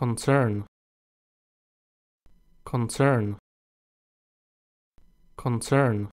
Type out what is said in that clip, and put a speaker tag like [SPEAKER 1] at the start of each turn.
[SPEAKER 1] concern. Concern. Concern.